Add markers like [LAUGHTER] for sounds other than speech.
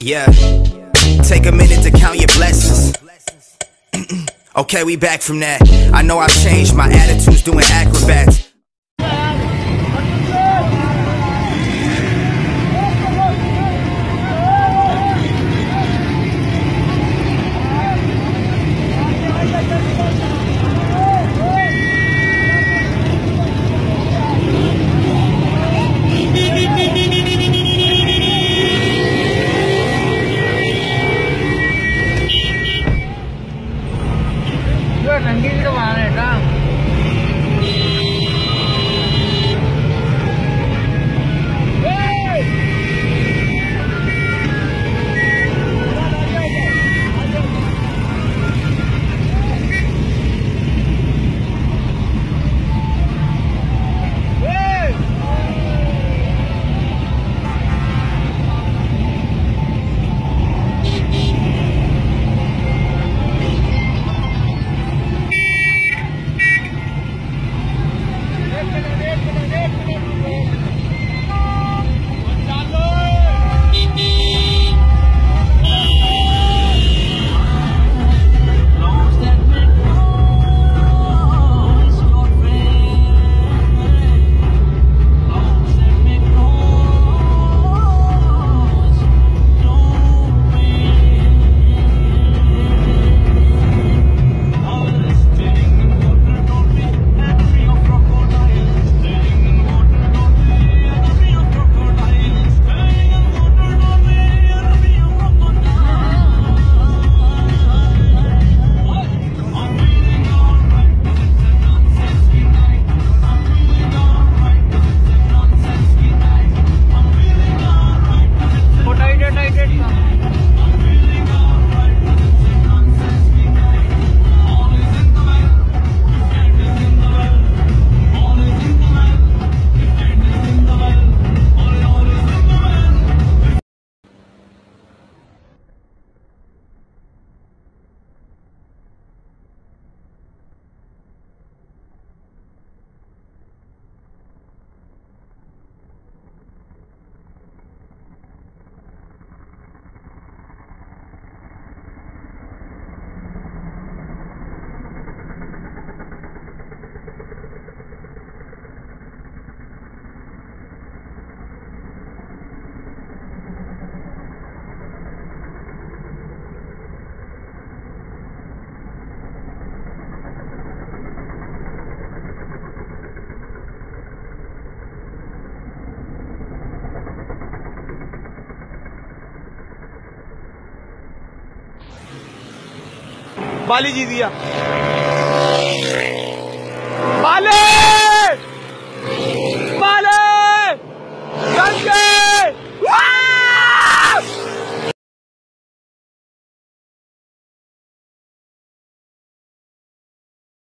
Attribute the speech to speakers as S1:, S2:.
S1: Yeah. Take a minute to count your blessings. [CLEARS THROAT] okay, we back from that. I know I've changed my attitudes doing acrobats.
S2: बाली जी दिया। बाले!